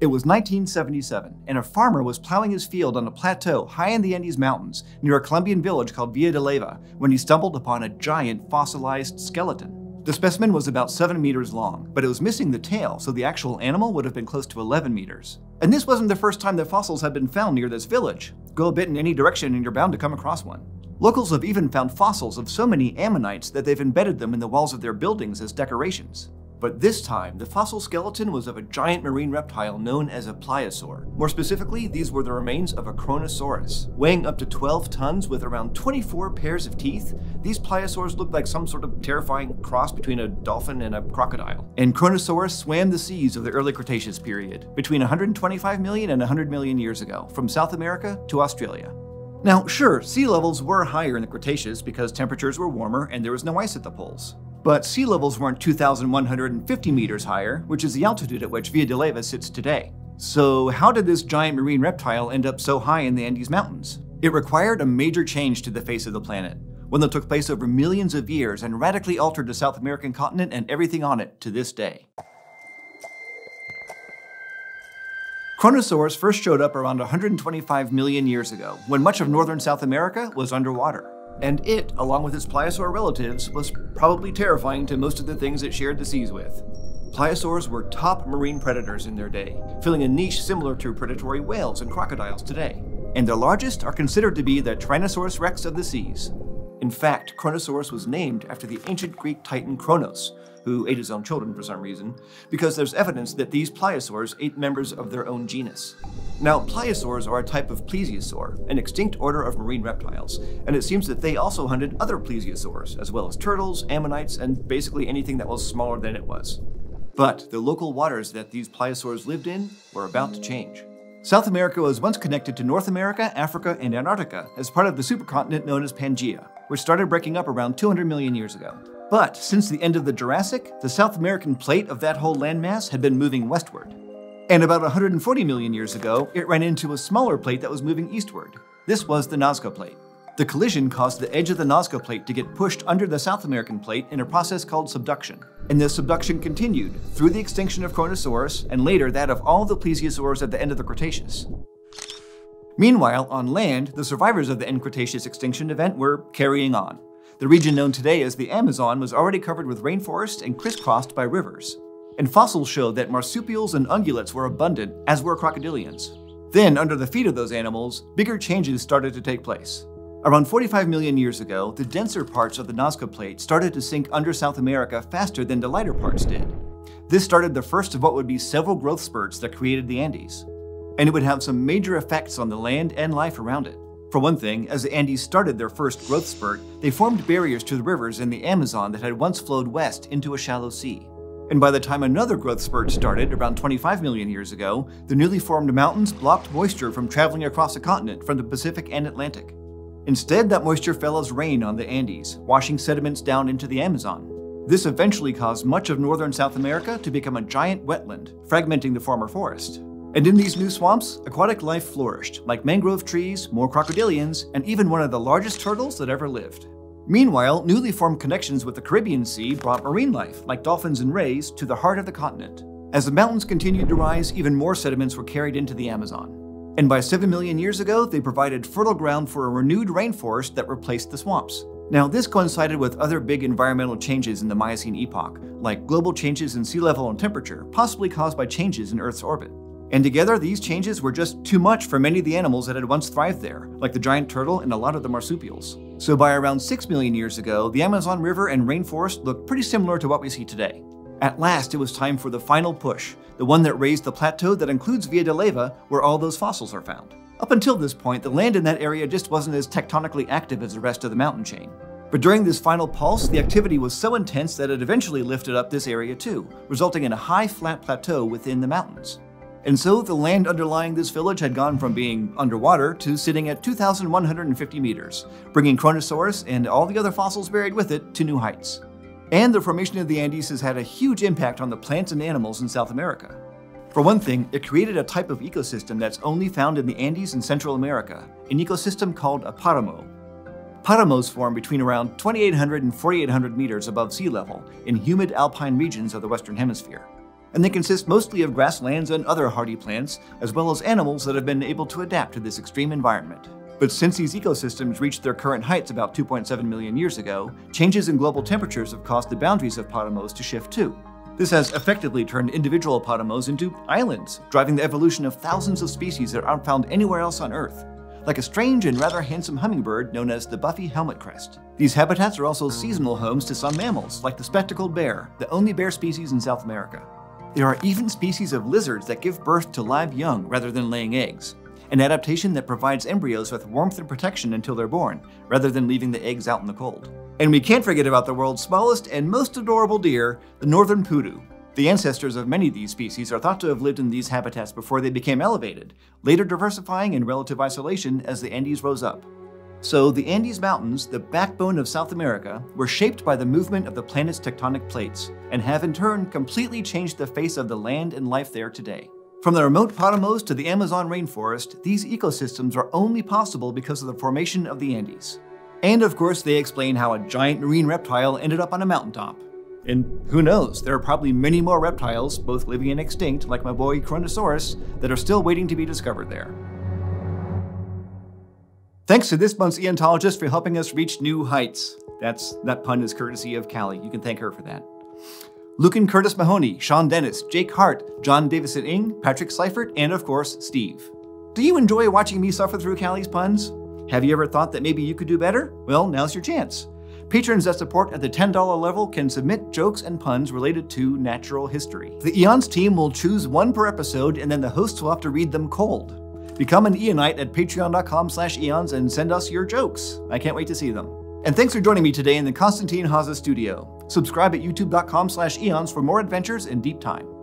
It was 1977, and a farmer was plowing his field on a plateau high in the Andes Mountains near a Colombian village called Villa de Leyva when he stumbled upon a giant fossilized skeleton. The specimen was about 7 meters long, but it was missing the tail, so the actual animal would have been close to 11 meters. And this wasn't the first time that fossils had been found near this village. Go a bit in any direction and you're bound to come across one. Locals have even found fossils of so many ammonites that they've embedded them in the walls of their buildings as decorations. But this time, the fossil skeleton was of a giant marine reptile known as a pliosaur. More specifically, these were the remains of a Kronosaurus. Weighing up to 12 tons with around 24 pairs of teeth, these pliosaurs looked like some sort of terrifying cross between a dolphin and a crocodile. And Kronosaurus swam the seas of the early Cretaceous period, between 125 million and 100 million years ago, from South America to Australia. Now, sure, sea levels were higher in the Cretaceous because temperatures were warmer and there was no ice at the poles. But sea levels weren't 2,150 meters higher, which is the altitude at which Villa de Leyva sits today. So, how did this giant marine reptile end up so high in the Andes Mountains? It required a major change to the face of the planet, one that took place over millions of years and radically altered the South American continent and everything on it to this day. Kronosaurus first showed up around 125 million years ago, when much of northern South America was underwater. And it, along with its pliosaur relatives, was probably terrifying to most of the things it shared the seas with. Pliosaurs were top marine predators in their day, filling a niche similar to predatory whales and crocodiles today. And the largest are considered to be the Tyrannosaurus rex of the seas. In fact, Kronosaurus was named after the ancient Greek titan Kronos, who ate his own children for some reason, because there's evidence that these pliosaurs ate members of their own genus. Now, pliosaurs are a type of plesiosaur, an extinct order of marine reptiles, and it seems that they also hunted other plesiosaurs, as well as turtles, ammonites, and basically anything that was smaller than it was. But the local waters that these pliosaurs lived in were about to change. South America was once connected to North America, Africa, and Antarctica as part of the supercontinent known as Pangaea, which started breaking up around 200 million years ago. But since the end of the Jurassic, the South American plate of that whole landmass had been moving westward. And about 140 million years ago, it ran into a smaller plate that was moving eastward. This was the Nazca Plate. The collision caused the edge of the Nazca Plate to get pushed under the South American plate in a process called subduction. And this subduction continued through the extinction of Kronosaurus and later that of all the plesiosaurs at the end of the Cretaceous. Meanwhile, on land, the survivors of the end Cretaceous extinction event were carrying on. The region known today as the Amazon was already covered with rainforest and crisscrossed by rivers. And fossils showed that marsupials and ungulates were abundant, as were crocodilians. Then, under the feet of those animals, bigger changes started to take place. Around 45 million years ago, the denser parts of the Nazca Plate started to sink under South America faster than the lighter parts did. This started the first of what would be several growth spurts that created the Andes. And it would have some major effects on the land and life around it. For one thing, as the Andes started their first growth spurt, they formed barriers to the rivers in the Amazon that had once flowed west into a shallow sea. And by the time another growth spurt started, around 25 million years ago, the newly formed mountains blocked moisture from traveling across the continent from the Pacific and Atlantic. Instead, that moisture fell as rain on the Andes, washing sediments down into the Amazon. This eventually caused much of northern South America to become a giant wetland, fragmenting the former forest. And in these new swamps, aquatic life flourished, like mangrove trees, more crocodilians, and even one of the largest turtles that ever lived. Meanwhile, newly formed connections with the Caribbean Sea brought marine life, like dolphins and rays, to the heart of the continent. As the mountains continued to rise, even more sediments were carried into the Amazon. And by 7 million years ago, they provided fertile ground for a renewed rainforest that replaced the swamps. Now, this coincided with other big environmental changes in the Miocene epoch, like global changes in sea level and temperature, possibly caused by changes in Earth's orbit. And together, these changes were just too much for many of the animals that had once thrived there, like the giant turtle and a lot of the marsupials. So by around 6 million years ago, the Amazon River and rainforest looked pretty similar to what we see today. At last, it was time for the final push, the one that raised the plateau that includes Villa de Leyva, where all those fossils are found. Up until this point, the land in that area just wasn't as tectonically active as the rest of the mountain chain. But during this final pulse, the activity was so intense that it eventually lifted up this area too, resulting in a high flat plateau within the mountains. And so the land underlying this village had gone from being underwater to sitting at 2,150 meters, bringing Kronosaurus and all the other fossils buried with it to new heights. And the formation of the Andes has had a huge impact on the plants and animals in South America. For one thing, it created a type of ecosystem that's only found in the Andes in Central America, an ecosystem called a paramo. Paramos form between around 2,800 and 4,800 meters above sea level in humid alpine regions of the Western Hemisphere. And they consist mostly of grasslands and other hardy plants, as well as animals that have been able to adapt to this extreme environment. But since these ecosystems reached their current heights about 2.7 million years ago, changes in global temperatures have caused the boundaries of paramos to shift too. This has effectively turned individual paramos into islands, driving the evolution of thousands of species that aren't found anywhere else on Earth, like a strange and rather handsome hummingbird known as the buffy helmet crest. These habitats are also seasonal homes to some mammals, like the spectacled bear, the only bear species in South America. There are even species of lizards that give birth to live young rather than laying eggs, an adaptation that provides embryos with warmth and protection until they're born, rather than leaving the eggs out in the cold. And we can't forget about the world's smallest and most adorable deer, the northern pudu. The ancestors of many of these species are thought to have lived in these habitats before they became elevated, later diversifying in relative isolation as the Andes rose up. So, the Andes Mountains, the backbone of South America, were shaped by the movement of the planet's tectonic plates, and have in turn completely changed the face of the land and life there today. From the remote paramos to the Amazon rainforest, these ecosystems are only possible because of the formation of the Andes. And of course, they explain how a giant marine reptile ended up on a mountaintop. And who knows, there are probably many more reptiles, both living and extinct, like my boy Kronosaurus, that are still waiting to be discovered there. Thanks to this month's Eontologist for helping us reach new heights. That's that pun is courtesy of Callie. You can thank her for that. Lucan Curtis Mahoney, Sean Dennis, Jake Hart, John Davison Ng, Patrick Seifert, and of course, Steve. Do you enjoy watching me suffer through Callie's puns? Have you ever thought that maybe you could do better? Well, now's your chance. Patrons that support at the $10 level can submit jokes and puns related to natural history. The Eons team will choose one per episode, and then the hosts will have to read them cold. Become an Eonite at patreon.com slash eons and send us your jokes. I can't wait to see them. And thanks for joining me today in the Konstantin Haase studio. Subscribe at youtube.com slash eons for more adventures in deep time.